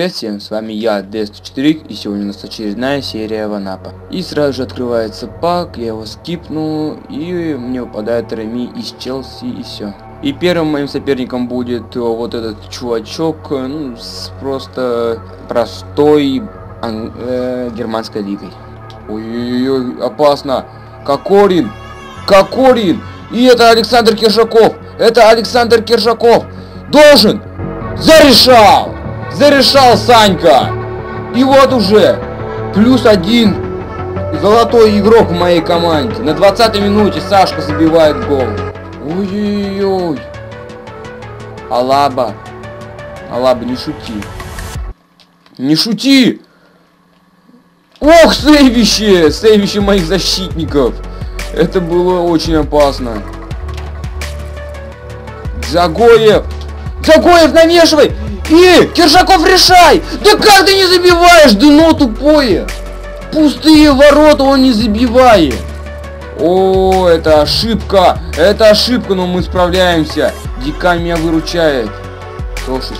привет всем, с вами я, DS4, и сегодня у нас очередная серия Ванапа. И сразу же открывается пак, я его скипну, и мне выпадает Реми из Челси, и все. И первым моим соперником будет вот этот чувачок, ну, с просто простой ан э, германской лигой. Ой-ой-ой, опасно! Кокорин! Кокорин! И это Александр Киржаков! Это Александр Киржаков! Должен! Зарешал! Зарешал Санька! И вот уже плюс один золотой игрок в моей команде. На 20 минуте Сашка забивает гол. Ой-ой-ой. Алаба. Алаба, не шути. Не шути! Ох, сейвище! Сейвище моих защитников! Это было очень опасно. Загоев! Загоев, навешивай! И, Киржаков, решай! Да как ты не забиваешь, дно тупое! Пустые ворота он не забивает! О, это ошибка! Это ошибка, но мы справляемся! Дика меня выручает. Тошич.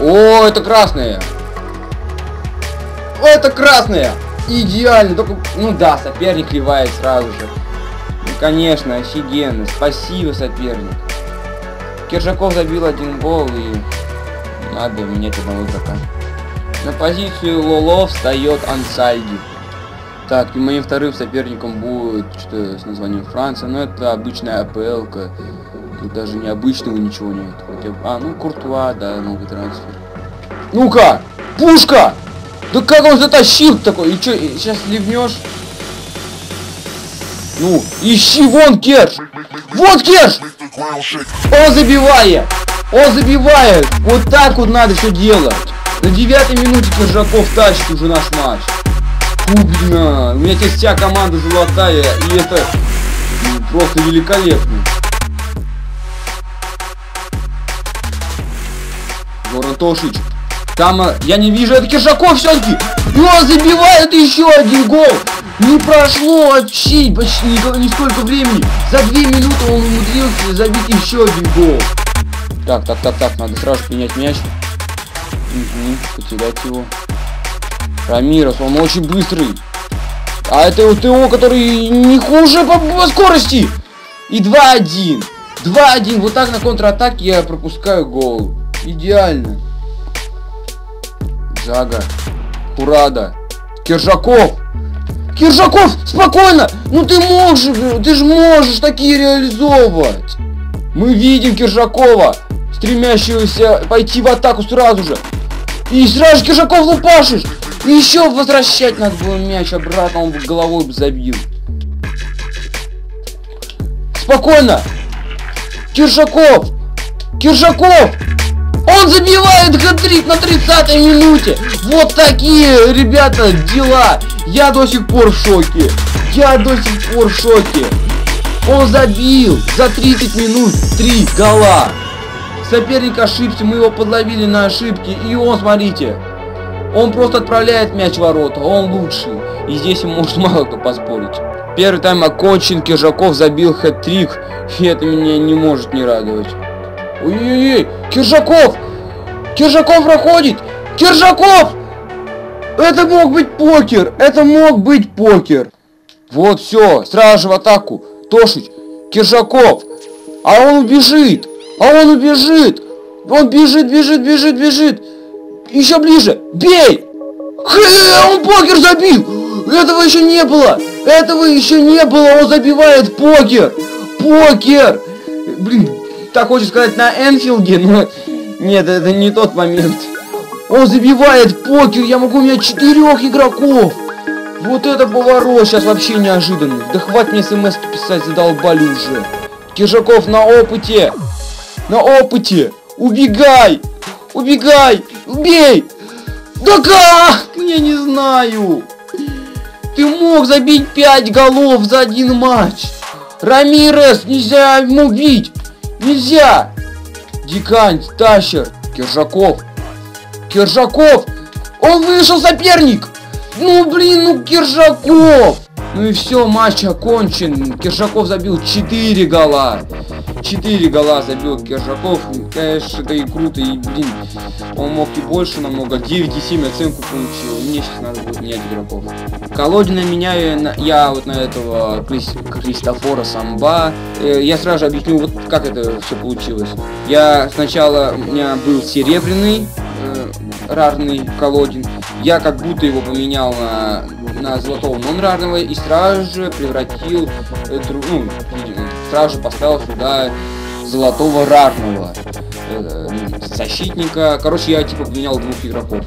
О, это красная! Это красная! Идеально! Только, ну да, соперник ливает сразу же. Ну, конечно, офигенно. Спасибо, соперник. Киржаков забил один гол и надо менять одного игрока. На позицию Лоло встает Ансальди. Так, и моим вторым соперником будет что-то с названием Франция, но это обычная АПЛ. -ка. Тут даже необычного ничего нет. Хотя, а, ну Куртуа, да, новый трансфер. Ну-ка! Пушка! Да как он затащил такой? И что, сейчас ливнешь? Ну, ищи вон Керш! Вот Керш! Он забивает! Он забивает! Вот так вот надо все делать! На девятой минуте Киржаков тащит уже наш матч. Фу, У меня здесь вся команда золотая, и это ну, просто великолепно. Горан Тошич. Там а, я не вижу, это Киржаков все-таки. И он забивает еще один гол. Не прошло вообще почти нисколько времени. За две минуты он умудрился забить еще один гол. Так, так, так, так, надо сразу менять мяч. Угу, потерять его. Рамирос, он очень быстрый. А это вот ТО, который не хуже по, по скорости. И 2-1. 2-1. Вот так на контратаке я пропускаю гол. Идеально. Зага. Курада. Киржаков. Киржаков, спокойно! Ну ты можешь, ты же можешь такие реализовывать. Мы видим Киржакова стремящегося пойти в атаку сразу же. И сразу же Киржаков лупашишь. И еще возвращать надо было мяч обратно, он бы головой бы забил. Спокойно! Киржаков! Киржаков! Он забивает хэт на 30 минуте! Вот такие, ребята, дела! Я до сих пор в шоке! Я до сих пор в шоке! Он забил за 30 минут 3 гола! Соперник ошибся, мы его подловили на ошибки. И он, смотрите, он просто отправляет мяч в ворота. Он лучший. И здесь ему может мало кто поспорить. Первый тайм окончен, Киржаков забил хэт-трик. И это меня не может не радовать. Ой-ой-ой, Киржаков! Киржаков проходит! Киржаков! Это мог быть покер! Это мог быть покер! Вот все, сразу же в атаку. Тошич, Киржаков! А он убежит! А он убежит! Он бежит, бежит, бежит, бежит! Еще ближе! Бей! Хэ, он покер забил! Этого еще не было! Этого еще не было! Он забивает покер! Покер! Блин, так хочется сказать на Энфилде, но нет, это не тот момент. Он забивает покер, я могу иметь четырех игроков. Вот это поворот сейчас вообще неожиданный. Да хватит мне смс писать, задолбали уже. Киржаков на опыте на опыте. Убегай! Убегай! Убей! Да как? Я не знаю. Ты мог забить 5 голов за один матч. Рамирес, нельзя ему бить. Нельзя. Дикань, Тащер, Киржаков. Киржаков! Он вышел соперник! Ну блин, ну Киржаков! Ну и все, матч окончен. Киржаков забил 4 гола. 4 гола забил Киржаков. Конечно, это и круто, и, блин, он мог и больше намного. 9,7 оценку получил. Мне сейчас надо будет менять игроков. Колодина меняю на, я вот на этого Крис, Кристофора Самба. Э, я сразу же объясню, вот как это все получилось. Я сначала, у меня был серебряный, э, рарный Колодин. Я как будто его поменял на, на золотого нон-рарного и сразу же превратил, э, дру, ну, сразу же поставил сюда золотого рарного э, защитника. Короче, я типа поменял двух игроков.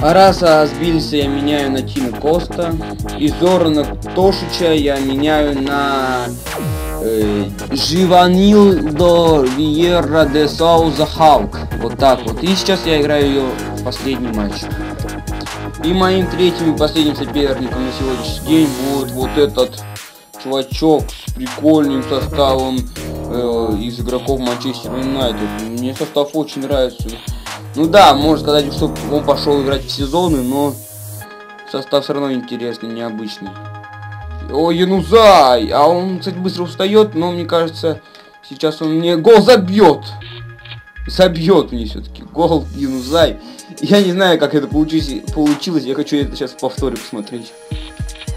А раз а сбился, я меняю на Тина Коста. И Зорана Тошича я меняю на э, Живанилдо Виера де Сауза Халк. Вот так вот. И сейчас я играю ее в последний матч. И моим третьим и последним соперником на сегодняшний день будет вот этот чувачок с прикольным составом э, из игроков Манчестер Юнайтед. Мне состав очень нравится. Ну да, можно сказать, что он пошел играть в сезоны, но состав все равно интересный, необычный. О, Янузай! А он, кстати, быстро устает, но мне кажется, сейчас он мне гол забьет. Забьет мне все-таки гол Янузай. Я не знаю, как это получилось, получилось. я хочу это сейчас в повторе посмотреть.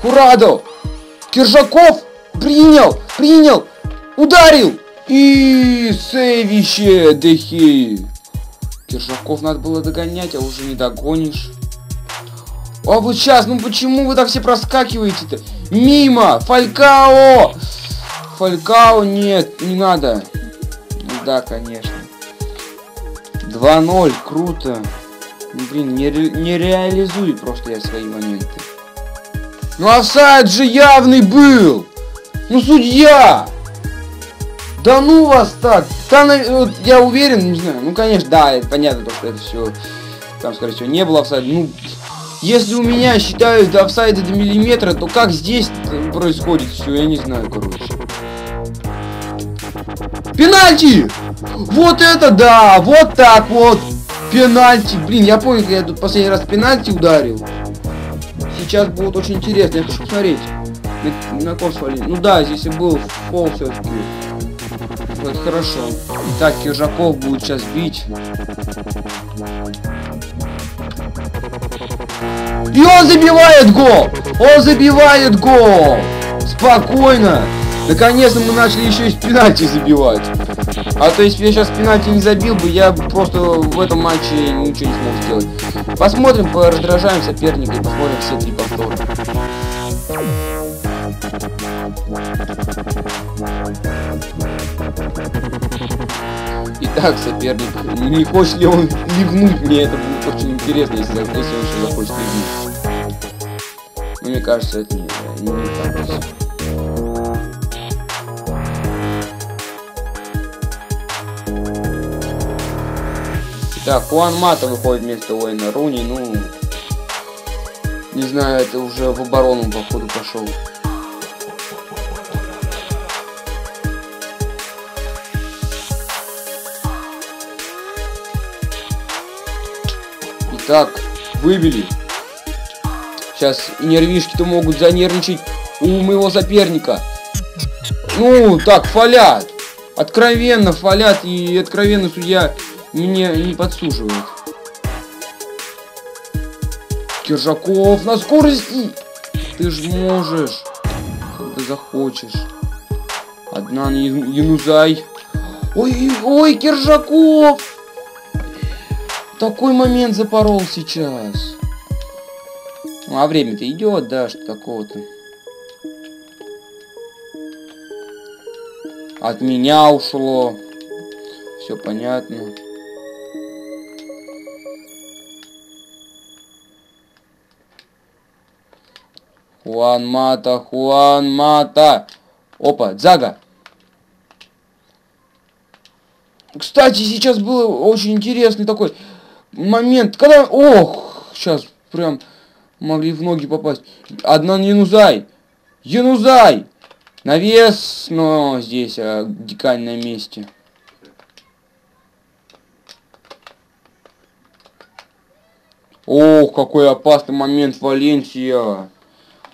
Хурадо! Киржаков! Принял! Принял! Ударил! И сейвище Дехи. Киржаков надо было догонять, а уже не догонишь. А вот сейчас, ну почему вы так все проскакиваете-то? Мимо! Фалькао! Фалькао нет, не надо. Ну да, конечно. 2-0, круто. Блин, не, ре не реализую просто я свои моменты. Ну офсайд же явный был! Ну судья! Да ну вас так! Там, вот, я уверен, не знаю, ну конечно, да, понятно, то, что это все, там, скорее всего, не было офсайда. Ну, если у меня считают до офсайда до миллиметра, то как здесь происходит все, я не знаю, короче. Пенальти! Вот это да! Вот так вот! Пенальти! Блин, я помню, когда я тут последний раз пенальти ударил. Сейчас будет очень интересно, я хочу посмотреть. На, на курс Ну да, здесь и был фол все-таки. Вот хорошо. Итак, Киржаков будет сейчас бить. И он забивает гол! Он забивает гол! Спокойно! Наконец-то мы начали еще и пенальти забивать. А то есть я сейчас пенальти не забил бы, я просто в этом матче ничего не смог сделать. Посмотрим, раздражаем соперника и посмотрим все три. Итак, соперник, не хочет ли он ливнуть мне, это будет очень интересно, если, если он еще захочет ливнуть. Но мне кажется, это не, не, так. Так, Хуан Мата выходит вместо Уэйна Руни, ну... Не знаю, это уже в оборону, походу, пошел. Итак, выбили. Сейчас нервишки-то могут занервничать у моего соперника. Ну, так, фалят. Откровенно фалят, и откровенно судья мне не подсуживает. Киржаков на скорости! Ты ж можешь, когда захочешь. Одна Янузай. Ой, ой, Киржаков! Такой момент запорол сейчас. Ну, а время-то идет, да, что такого-то. От меня ушло. Все понятно. Хуан Мата, Хуан Мата. Опа, Дзага. Кстати, сейчас был очень интересный такой момент, когда... Ох, сейчас прям могли в ноги попасть. Одна Янузай. Янузай! Навес, но здесь а, дикань на месте. Ох, какой опасный момент Валенсия.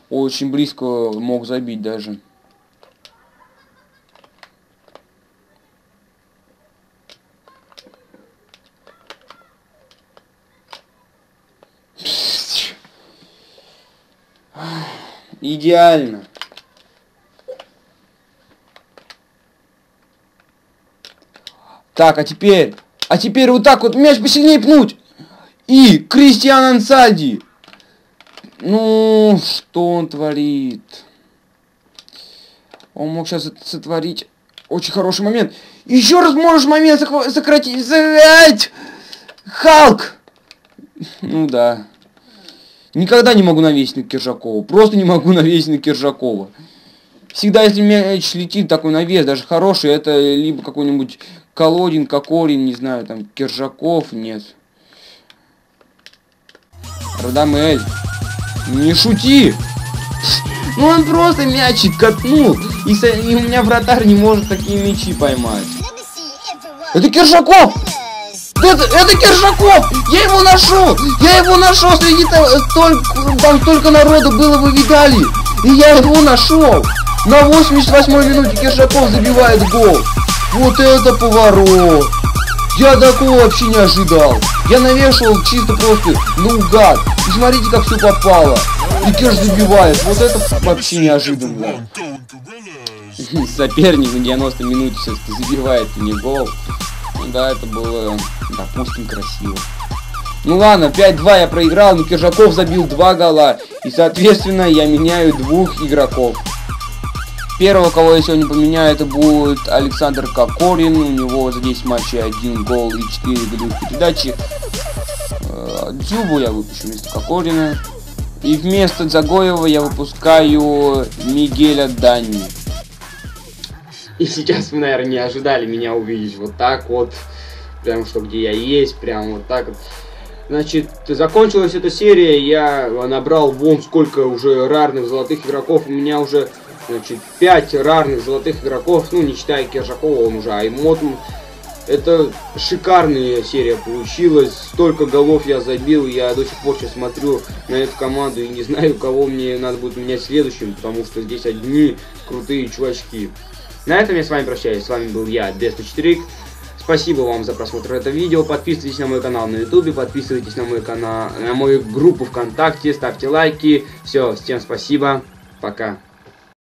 Очень близко мог забить даже. Идеально. Так, а теперь... А теперь вот так вот мяч посильнее пнуть. И Кристиан Ансальди. Ну, что он творит? Он мог сейчас сотворить очень хороший момент. Еще раз можешь момент сократить. Халк! Ну да. Никогда не могу навесить на Киржакова. Просто не могу навесить на Киржакова. Всегда, если мяч летит такой навес, даже хороший, это либо какой-нибудь Колодин, Кокорин, не знаю, там, Киржаков, нет. Радамель, не шути! Ну он просто мячик катнул, и, и у меня вратарь не может такие мячи поймать. Это Киржаков! Это, это Киржаков! Я его нашел! Я его нашел! Среди только, там столько народу было, вы видали! И я его нашел! На 88 минуте Киржаков забивает гол! Вот это поворот! Я такого вообще не ожидал. Я навешивал чисто просто наугад. И смотрите, как все попало. И Кеш забивает. Вот это вообще неожиданно. Соперник на 90 минут сейчас забивает мне гол. Ну да, это было, допустим, красиво. Ну ладно, 5-2 я проиграл, но Киржаков забил 2 гола. И, соответственно, я меняю двух игроков. Первого, кого я сегодня поменяю, это будет Александр Кокорин. У него за 10 матчей 1 гол и 4 голевых передачи. Э, Дзюбу я выпущу вместо Кокорина. И вместо Загоева я выпускаю Мигеля Дани. И сейчас вы, наверное, не ожидали меня увидеть вот так вот. Прям что где я есть, прям вот так вот. Значит, закончилась эта серия, я набрал вон сколько уже рарных золотых игроков. У меня уже Значит, 5 рарных золотых игроков, ну, не считая Киржакова, он уже Аймотом. Это шикарная серия получилась. Столько голов я забил, я до сих пор сейчас смотрю на эту команду и не знаю, кого мне надо будет менять следующим, потому что здесь одни крутые чувачки. На этом я с вами прощаюсь. С вами был я, Десточтрик. Спасибо вам за просмотр этого видео. Подписывайтесь на мой канал на ютубе, подписывайтесь на мой канал, на мою группу ВКонтакте, ставьте лайки. Все, всем спасибо. Пока.